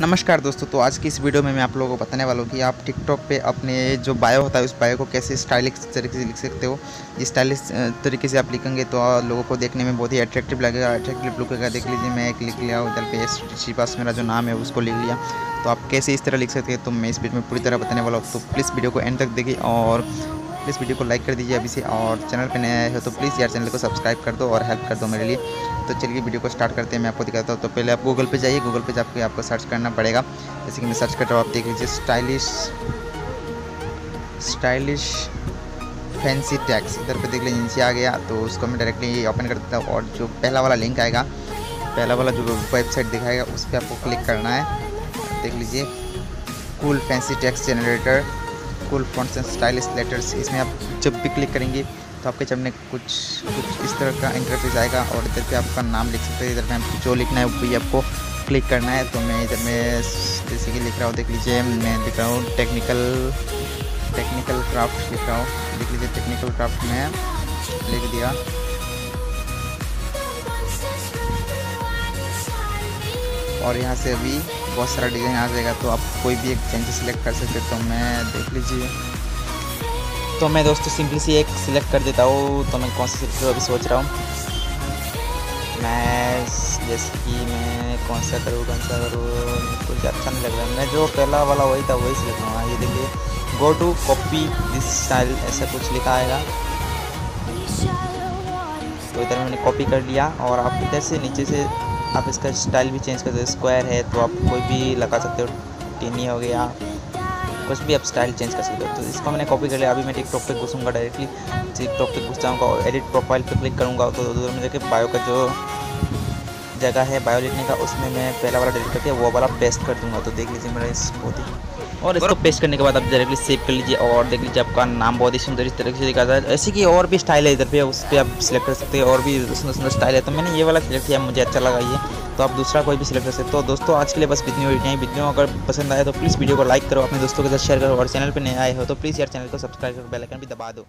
नमस्कार दोस्तों तो आज की इस वीडियो में मैं आप लोगों को बताने वाला हूँ कि आप टिकटॉक पे अपने जो बायो होता है, उस बायो को कैसे स्टाइलिश तरीके से लिख सकते हो। जिस स्टाइलिश तरीके से आप लिखेंगे तो लोगों को देखने में बहुत ही अट्रैक्टिव लगेगा। अट्रैक्टिव लगेगा देख लीजिए, मैं एक लिख लिया, उधर पे शिपास मेरा जो नाम है, उसको लिख लिया। तो आप कैसे इस तरह लिख सकते हैं तो मैं इस वीडियो में पूरी तरह बताने वाला हूँ। तो प्लीज़ वीडियो को एंड तक देखिए और प्लीज़ वीडियो को लाइक कर दीजिए, अभी से और चैनल पर नया है तो प्लीज़ यार चैनल को सब्सक्राइब कर दो और हेल्प कर दो मेरे लिए। तो चलिए वीडियो को स्टार्ट करते हैं, मैं आपको दिखाता हूँ। तो पहले आप गूगल पे जाइए गूगल पे जाकर आपको सर्च करना पड़ेगा। जैसे कि मैं सर्च कर रहा हूँ, आप देख लीजिए, स्टाइलिश स्टाइलिश फैंसी टैक्स इधर पे देख लीजिए, नीचे आ गया तो उसको मैं डायरेक्टली ये ओपन कर देता हूँ और जो पहला वाला लिंक आएगा, पहला वाला जो वेबसाइट दिखाएगा, उस पर आपको क्लिक करना है। देख लीजिए cool fancy text generator cool fonts and stylish letters इसमें आप जब भी क्लिक करेंगे तो आपके सामने कुछ कुछ इस तरह का इंटरफेस आएगा और इधर पे आपका नाम लिख सकते हैं, इधर में आपको जो लिखना है वो भी आपको क्लिक करना है। तो मैं इधर में जैसे कि लिख रहा हूँ, देख लीजिए, मैं लिख रहा हूँ टेक्निकल टेक्निकल क्राफ्ट लिख रहा हूँ। देख लीजिए टेक्निकल क्राफ्ट में लिख दिया। और यहाँ से अभी बहुत सारा डिज़ाइन आ जाएगा तो आप कोई भी एक चेंजेस सिलेक्ट कर सकते तो मैं देख लीजिए। तो मैं दोस्तों सिंपली सी एक सिलेक्ट कर देता हूँ तो मैं कौन सा सिलेक्ट अभी सोच रहा हूँ। मैं जैसे कि मैं कौन सा करूँ, कौन सा करूँ कुछ अच्छा नहीं लग रहा मैं जो पहला वाला वही था, वही सिलेक्ट करूँगा। ये देखिए go to copy this style ऐसा कुछ लिखा आएगा। तो इधर मैंने कॉपी कर लिया, और आप इधर से नीचे से आप इसका स्टाइल भी चेंज कर सकते हो। स्क्वायर है तो आप कोई भी लगा सकते हो। टीनी हो गया, कुछ भी आप स्टाइल चेंज कर सकते हो। तो इसको मैंने कॉपी कर लिया। अभी मैं टिकटॉक पे घुसूँगा डायरेक्टली टिकटॉक पे घुस जाऊँगा और एडिट प्रोफ़ाइल पे क्लिक करूँगा तो उधर में बायो का जो जगह है बायो लिखने का उसमें मैं पहला वाला डिलीट करके वो वाला पेस्ट कर दूँगा। तो देख लीजिए मेरा इस बहुत ही और इसको पेस्ट करने के बाद आप डायरेक्टली सेव कर लीजिए और देख लीजिए आपका नाम बहुत ही सुंदर इस तरीके से दिखा है। ऐसे कि और भी स्टाइल है इधर पे उस पर आप सिलेक्ट कर सकते हैं और भी सुंदर सुंदर स्टाइल है। तो मैंने ये वाला सिलेक्ट किया मुझे अच्छा लगा ये। तो आप दूसरा कोई भी सिलेक्ट कर सकते हो। तो दोस्तों आज के लिए बस वीडियो वीडियो वीडियो अगर पसंद आए तो प्लीज़ वीडियो को लाइक करो अपने दोस्तों के साथ शेयर करो और चैनल पर नए आए हो तो प्लीज़ यार चैनल को सब्सक्राइब करो बेल आइकन भी दबा दो।